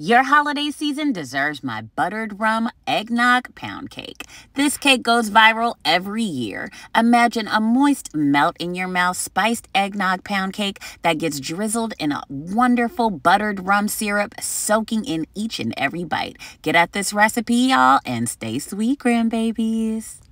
Your holiday season deserves my buttered rum eggnog pound cake. This cake goes viral every year. Imagine a moist, melt in your mouth spiced eggnog pound cake that gets drizzled in a wonderful buttered rum syrup, soaking in each and every bite. Get at this recipe, y'all, and stay sweet, grandbabies.